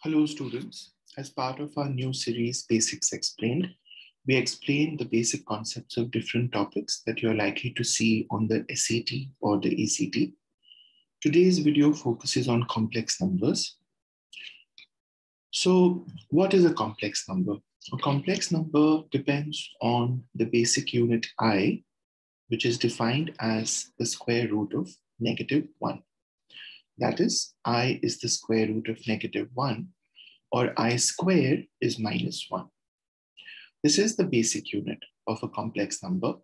Hello students, as part of our new series Basics Explained, we explain the basic concepts of different topics that you're likely to see on the SAT or the ACT. Today's video focuses on complex numbers. So what is a complex number? A complex number depends on the basic unit i, which is defined as the square root of negative 1. That is, i is the square root of negative 1, or i squared is minus 1. This is the basic unit of a complex number,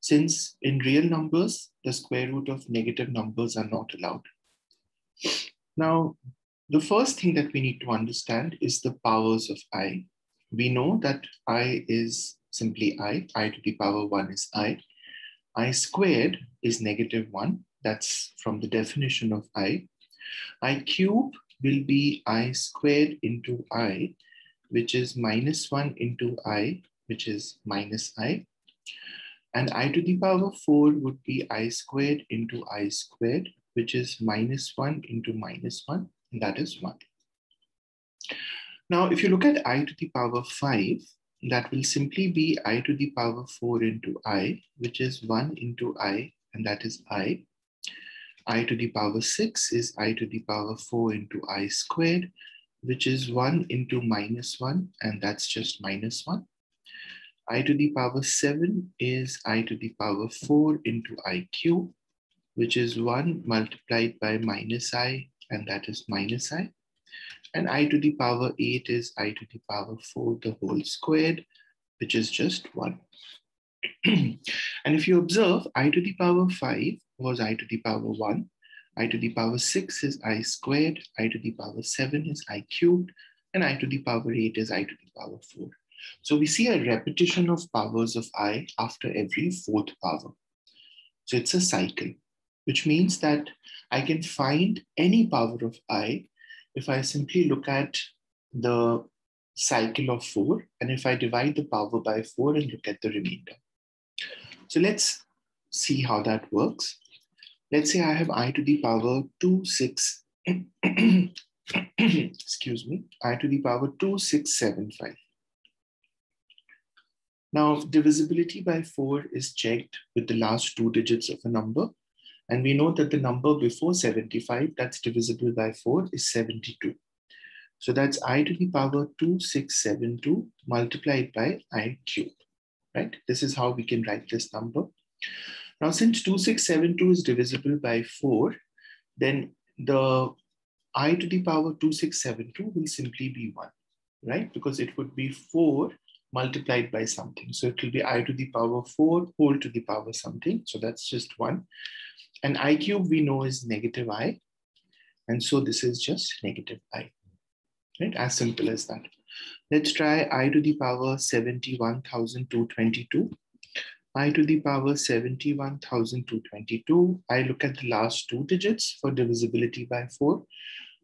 since in real numbers, the square root of negative numbers are not allowed. Now, the first thing that we need to understand is the powers of i. We know that i is simply i, i to the power 1 is i. i squared is negative 1, that's from the definition of i i cube will be i squared into i, which is minus 1 into i, which is minus i. And i to the power 4 would be i squared into i squared, which is minus 1 into minus 1, and that is 1. Now, if you look at i to the power 5, that will simply be i to the power 4 into i, which is 1 into i, and that is i i to the power 6 is i to the power 4 into i squared, which is 1 into minus 1, and that's just minus 1. i to the power 7 is i to the power 4 into i cube, which is 1 multiplied by minus i, and that is minus i. And i to the power 8 is i to the power 4 the whole squared, which is just 1. and if you observe, i to the power 5 was i to the power 1. i to the power 6 is i squared. i to the power 7 is i cubed. And i to the power 8 is i to the power 4. So we see a repetition of powers of i after every fourth power. So it's a cycle, which means that I can find any power of i if I simply look at the cycle of 4 and if I divide the power by 4 and look at the remainder. So let's see how that works. Let's say I have i to the power 2, 6, excuse me, i to the power 2, 6, 7, 5. Now, divisibility by 4 is checked with the last two digits of a number. And we know that the number before 75 that's divisible by 4 is 72. So that's i to the power 2672 multiplied by i cubed, right? This is how we can write this number. Now, since 2672 is divisible by 4, then the i to the power 2672 will simply be 1, right? Because it would be 4 multiplied by something. So it will be i to the power 4 whole to the power something. So that's just 1. And i cube we know is negative i. And so this is just negative i, right? As simple as that. Let's try i to the power 71,222 i to the power 71,222. I look at the last two digits for divisibility by 4.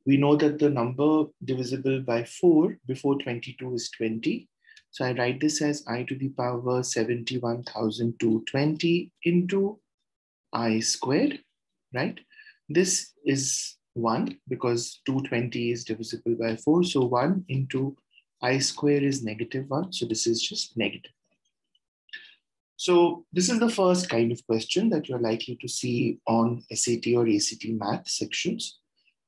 We know that the number divisible by 4 before 22 is 20. So I write this as i to the power 71,220 into i squared, right? This is 1 because 220 is divisible by 4. So 1 into i square is negative 1. So this is just negative. So this is the first kind of question that you're likely to see on SAT or ACT math sections,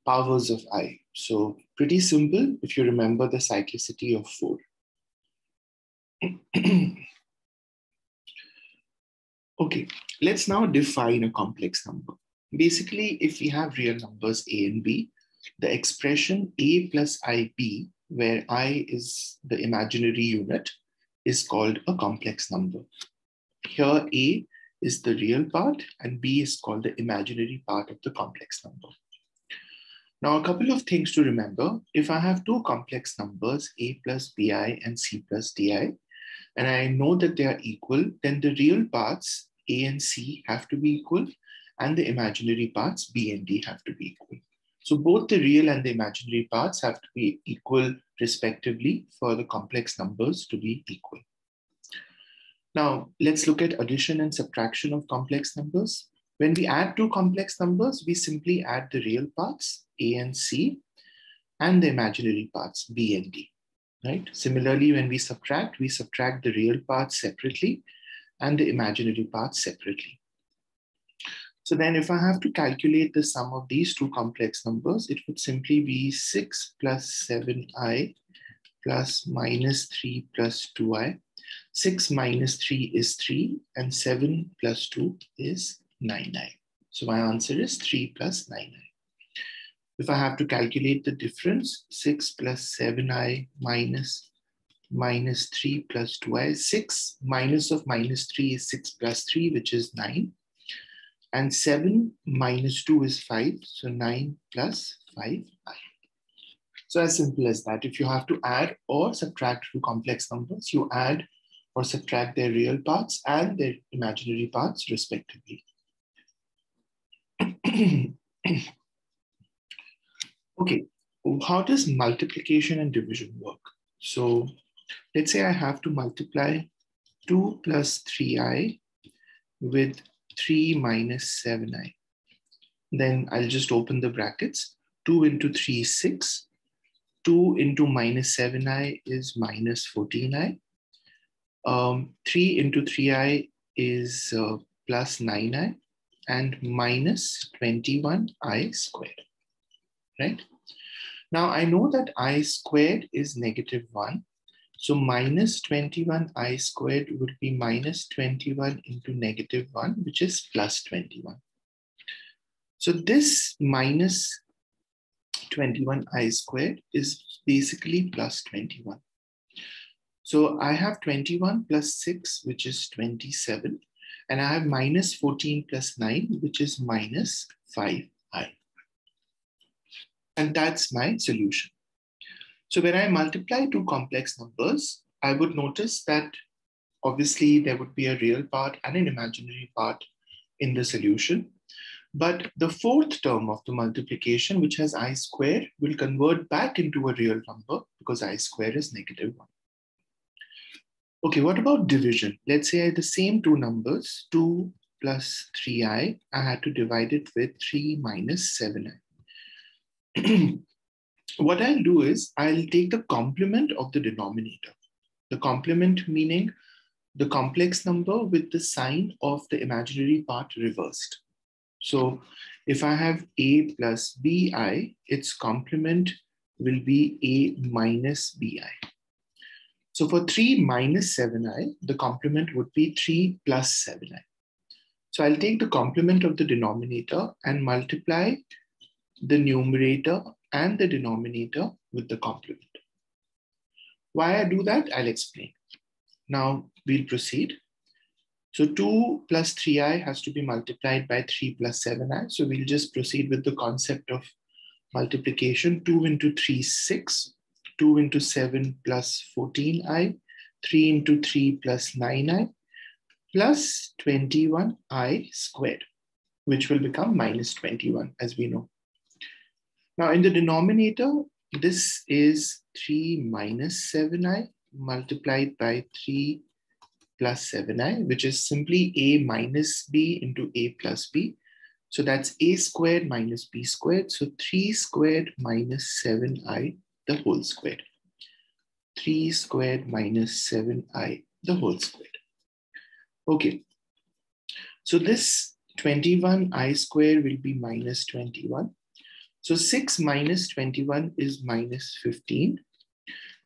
powers of i. So pretty simple if you remember the cyclicity of 4. okay, let's now define a complex number. Basically, if we have real numbers a and b, the expression a plus ib, where i is the imaginary unit, is called a complex number. Here, A is the real part and B is called the imaginary part of the complex number. Now, a couple of things to remember. If I have two complex numbers, A plus BI and C plus DI, and I know that they are equal, then the real parts, A and C, have to be equal, and the imaginary parts, B and D, have to be equal. So both the real and the imaginary parts have to be equal respectively for the complex numbers to be equal. Now, let's look at addition and subtraction of complex numbers. When we add two complex numbers, we simply add the real parts, A and C. and the imaginary parts b and d, right? Similarly, when we subtract, we subtract the real parts separately and the imaginary parts separately. So then if I have to calculate the sum of these two complex numbers, it would simply be 6 plus 7i plus minus 3 plus 2i. 6 minus 3 is 3 and 7 plus 2 is 9i. So my answer is 3 plus 9i. If I have to calculate the difference, 6 plus 7i minus minus 3 plus 2i. 6 minus of minus 3 is 6 plus 3, which is 9. And 7 minus 2 is 5, so 9 plus 5i. So as simple as that. If you have to add or subtract two complex numbers, you add or subtract their real parts and their imaginary parts respectively. okay, how does multiplication and division work? So let's say I have to multiply 2 plus 3i with 3 minus 7i. Then I'll just open the brackets. 2 into 3 is 6. 2 into minus 7i is minus 14i. Um, 3 into 3i is uh, plus 9i and minus 21i squared, right? Now I know that i squared is negative 1 so minus 21i squared would be minus 21 into negative 1, which is plus 21. So this minus 21i squared is basically plus 21. So I have 21 plus 6, which is 27. And I have minus 14 plus 9, which is minus 5i. And that's my solution. So when I multiply two complex numbers, I would notice that obviously there would be a real part and an imaginary part in the solution. But the fourth term of the multiplication, which has i squared, will convert back into a real number because i squared is negative 1. Okay, what about division? Let's say I the same two numbers, 2 plus 3i, I had to divide it with 3 minus 7i. what I'll do is I'll take the complement of the denominator. The complement meaning the complex number with the sign of the imaginary part reversed. So if I have a plus bi, its complement will be a minus bi. So for 3 minus 7i, the complement would be 3 plus 7i. So I'll take the complement of the denominator and multiply the numerator and the denominator with the complement. Why I do that, I'll explain. Now we'll proceed. So 2 plus 3i has to be multiplied by 3 plus 7i. So we'll just proceed with the concept of multiplication. 2 into 3, 6. 2 into 7 plus 14i. 3 into 3 plus 9i plus 21i squared, which will become minus 21 as we know. Now in the denominator, this is 3 minus 7i multiplied by 3 plus 7i, which is simply a minus b into a plus b. So that's a squared minus b squared. So 3 squared minus 7i, the whole squared. 3 squared minus 7i, the whole squared. Okay, so this 21i squared will be minus 21. So 6 minus 21 is minus 15.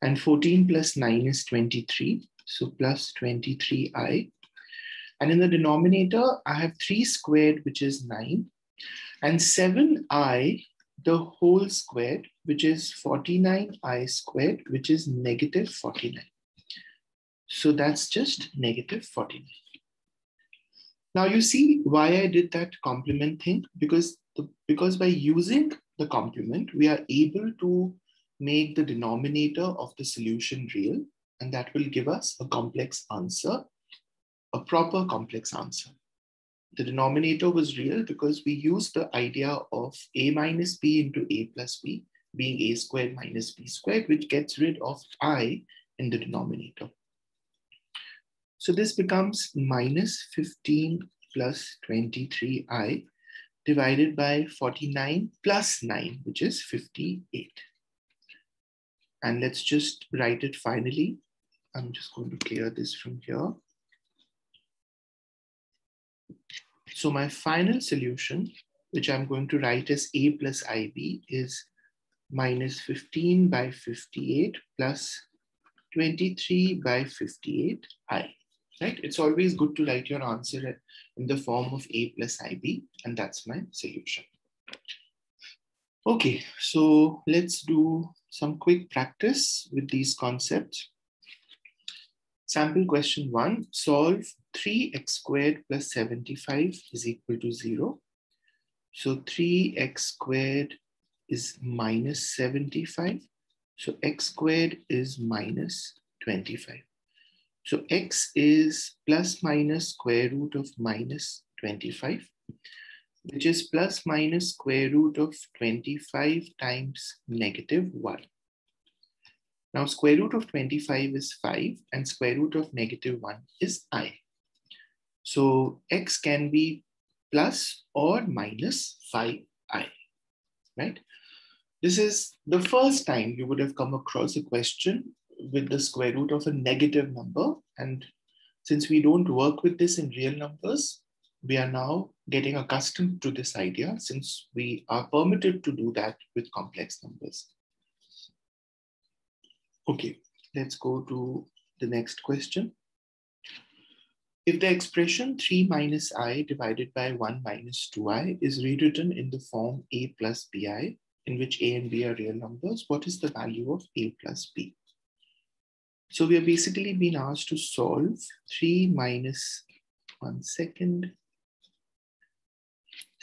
And 14 plus 9 is 23. So plus 23i. And in the denominator, I have 3 squared, which is 9. And 7i, the whole squared, which is 49i squared, which is negative 49. So that's just negative 49. Now you see why I did that complement thing because the, because by using the complement, we are able to make the denominator of the solution real, and that will give us a complex answer, a proper complex answer. The denominator was real because we used the idea of a minus b into a plus b being a squared minus b squared, which gets rid of i in the denominator. So this becomes minus 15 plus 23i divided by 49 plus 9, which is 58. And let's just write it finally. I'm just going to clear this from here. So my final solution, which I'm going to write as a plus ib is minus 15 by 58 plus 23 by 58 i, right? It's always good to write your answer in the form of a plus ib, and that's my solution. Okay, so let's do some quick practice with these concepts. Sample question one, solve 3x squared plus 75 is equal to zero. So 3x squared is minus 75. So x squared is minus 25. So x is plus minus square root of minus 25, which is plus minus square root of 25 times negative 1. Now square root of 25 is 5 and square root of negative 1 is i. So x can be plus or minus phi i, right? This is the first time you would have come across a question with the square root of a negative number. And since we don't work with this in real numbers, we are now getting accustomed to this idea since we are permitted to do that with complex numbers. Okay, let's go to the next question. If the expression 3 minus i divided by 1 minus 2i is rewritten in the form a plus bi, in which a and b are real numbers, what is the value of a plus b? So we are basically being asked to solve 3 minus, one second,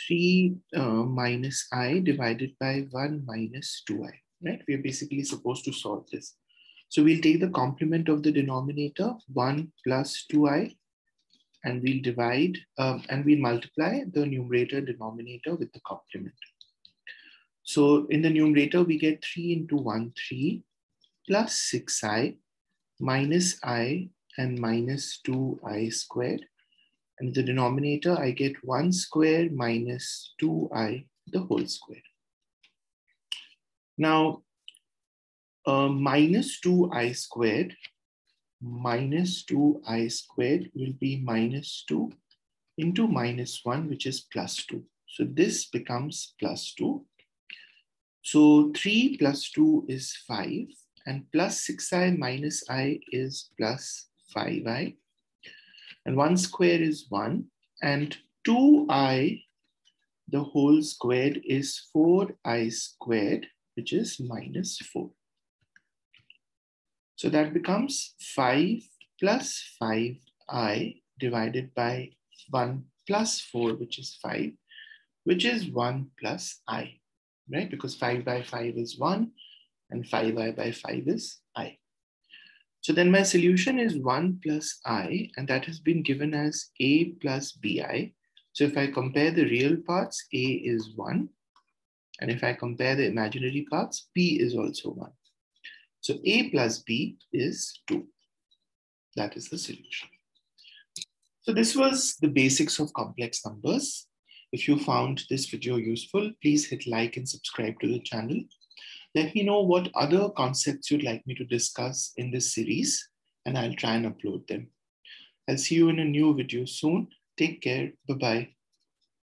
3 uh, minus i divided by 1 minus 2i, right? We are basically supposed to solve this. So we'll take the complement of the denominator, 1 plus 2i, and we'll divide um, and we'll multiply the numerator denominator with the complement. So in the numerator, we get 3 into 1, 3 plus 6i minus i and minus 2i squared. And the denominator, I get 1 square minus 2i the whole square. Now, uh, minus 2i squared minus 2i squared will be minus 2 into minus 1, which is plus 2. So this becomes plus 2. So 3 plus 2 is 5 and plus 6i minus i is plus 5i. And 1 square is 1 and 2i the whole squared is 4i squared, which is minus 4. So that becomes 5 plus 5i divided by 1 plus 4, which is 5, which is 1 plus i, right? Because 5 by 5 is 1 and 5i by 5 is i. So then my solution is 1 plus i, and that has been given as a plus bi. So if I compare the real parts, a is 1. And if I compare the imaginary parts, b is also 1. So a plus b is 2. That is the solution. So this was the basics of complex numbers. If you found this video useful, please hit like and subscribe to the channel. Let me know what other concepts you'd like me to discuss in this series, and I'll try and upload them. I'll see you in a new video soon. Take care. Bye-bye.